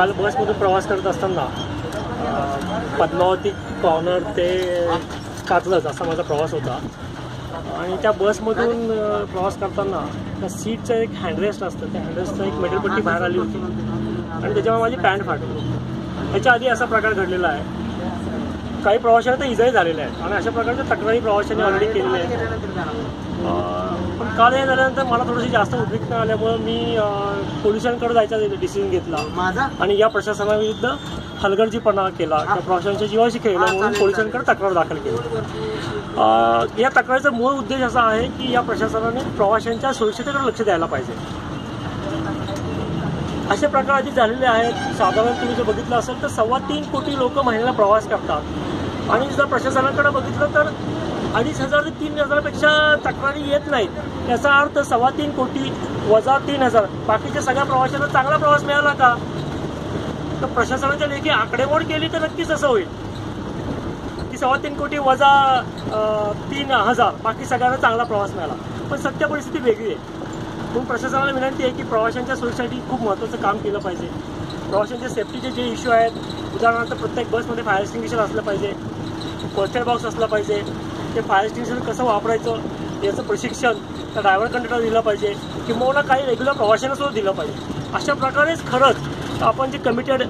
काल बसमधून प्रवास करत असताना पद्मावती कॉर्नर ते कात्रज असा माझा प्रवास होता. आणि त्या बसमधून प्रवास करताना त्या सीटचं एक हँडरेस्ट असतं. त्या हँडरेस्टचं एक मेटलपट्टी बाहेर आली होती. आणि त्याच्यामुळे माझी पॅन्ट फाटली. त्याच्या आधी असा प्रकार घडलेला आहे. काही प्रवाशांना तर इजाही झालेल्या आहेत. आणि अशा प्रकारच्या तक्रारी प्रवाशांनी ऑलरेडी केलेल्या आहेत. पण काल हे झाल्यानंतर मला थोडीशी जास्त उद्विग्न आल्यामुळं मी पोलिसांकडे जायचा डिसिजन घेतला. आणि या प्रशासनाविरुद्ध हलगर्जीपणा केला. त्या प्रवाशांच्या जीवाशी खेळला म्हणून पोलिसांकडे तक्रार दाखल केली. या तक्रारीचा मूळ उद्देश असा आहे की या प्रशासनाने प्रवाशांच्या सुरक्षितेकडे लक्ष द्यायला पाहिजे. असे प्रकार आधी झालेले आहेत. साधारण तुम्ही जर बघितलं असेल तर सव्वा तीन कोटी लोक महिन्याला प्रवास करतात. आणि जर प्रशासनाकडे बघितलं तर अडीच हजार ते तीन हजारापेक्षा तक्रारी येत नाहीत. याचा अर्थ सव्वा तीन कोटी वजा तीन हजार. बाकीच्या सगळ्या प्रवाशांना चांगला प्रवास मिळाला का? तर प्रशासनाच्या लेखी आकडेमोड केली तर नक्कीच असं होईल. की सव्वा तीन कोटी वजा तीन हजार. बाकी सगळ्यांना चांगला प्रवास मिळाला. पण सत्य परिस्थिती वेगळी आहे. म्हणून प्रशासनाला विनंती आहे की प्रवाशांच्या सुरक्षेसाठी खूप महत्त्वाचं काम केलं पाहिजे. प्रवाशांच्या सेफ्टीचे जे इश्यू आहेत उदाहरणार्थ प्रत्येक बसमध्ये फायर एक्सटिंग्विशर असलं पाहिजे. फर्स्ट एड बॉक्स असला पाहिजे ते फायर एक्सटिंग्विशर कसं वापरायचं याचं प्रशिक्षण त्या ड्रायव्हर कंडक्टर दिलं पाहिजे किंवा काही रेग्युलर प्रवाशांनासुद्धा दिलं पाहिजे. अशा प्रकारेच खरंच आपण जे कमिटेड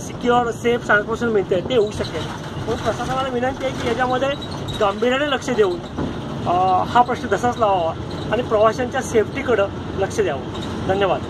सिक्युअर सेफ ट्रान्सपोर्टेशन मिळते ते होऊ शकेल. म्हणून प्रशासनाला विनंती आहे की याच्यामध्ये गांभीर्याने लक्ष देऊन हा प्रश्न तसाच लावावा आणि प्रवाशांच्या सेफ्टीकडं लक्ष द्यावं. धन्यवाद.